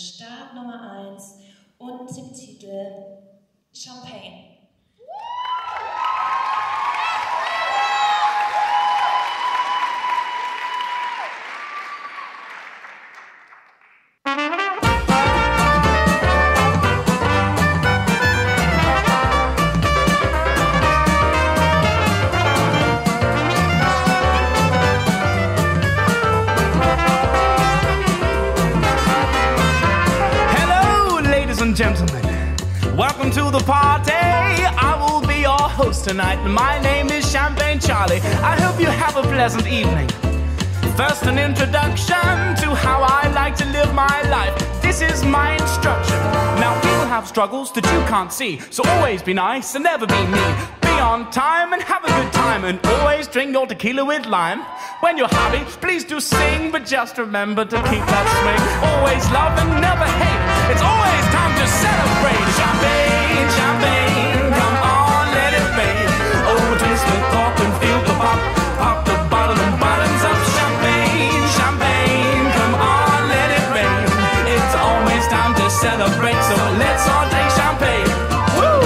Start Nummer 1 und dem Titel Champagne. And gentlemen. Welcome to the party. I will be your host tonight. My name is Champagne Charlie. I hope you have a pleasant evening. First, an introduction to how I like to live my life. This is my instruction. Now, people have struggles that you can't see, so always be nice and never be mean. Be on time and have a good time, and always drink your tequila with lime. When you're happy, please do sing, but just remember to keep that swing. Always love and never celebrate, so let's all take champagne. Woo!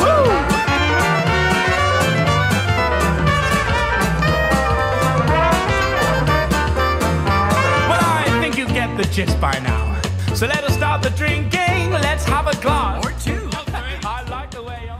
Woo! Well, so let us stop the drinking, let's have a glass. Or two. I like the way